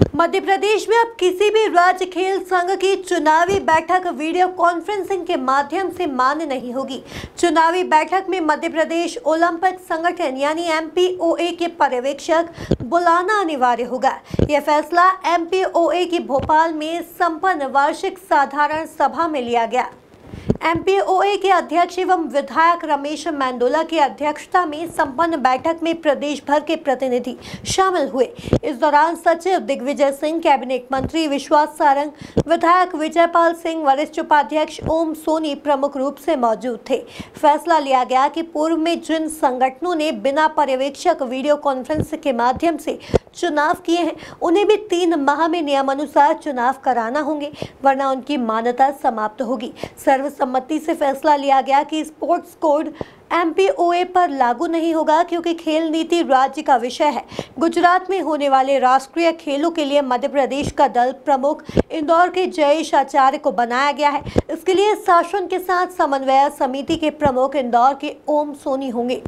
मध्य प्रदेश में अब किसी भी राज्य खेल संघ की चुनावी बैठक वीडियो कॉन्फ्रेंसिंग के माध्यम से मान्य नहीं होगी। चुनावी बैठक में मध्य प्रदेश ओलंपिक संगठन यानी एमपीओए के पर्यवेक्षक बुलाना अनिवार्य होगा। यह फैसला एमपीओए की भोपाल में संपन्न वार्षिक साधारण सभा में लिया गया। एमपीओए के अध्यक्ष एवं विधायक रमेश मैंडोला की अध्यक्षता में संपन्न बैठक में प्रदेश भर के प्रतिनिधि शामिल हुए। इस दौरान सचिव दिग्विजय सिंह, कैबिनेट मंत्री विश्वास सारंग, विधायक विजयपाल सिंह, वरिष्ठ उपाध्यक्ष ओम सोनी प्रमुख रूप से मौजूद थे। फैसला लिया गया कि पूर्व में जिन संगठनों ने बिना पर्यवेक्षक वीडियो कॉन्फ्रेंस के माध्यम से चुनाव किए हैं, उन्हें भी तीन माह में नियमानुसार चुनाव कराना होंगे, वरना उनकी मान्यता समाप्त होगी। सर्वसम्मति से फैसला लिया गया कि स्पोर्ट्स कोड एमपीओए पर लागू नहीं होगा क्योंकि खेल नीति राज्य का विषय है। गुजरात में होने वाले राष्ट्रीय खेलों के लिए मध्य प्रदेश का दल प्रमुख इंदौर के जयेश आचार्य को बनाया गया है। इसके लिए शासन के साथ समन्वय समिति के प्रमुख इंदौर के ओम सोनी होंगे।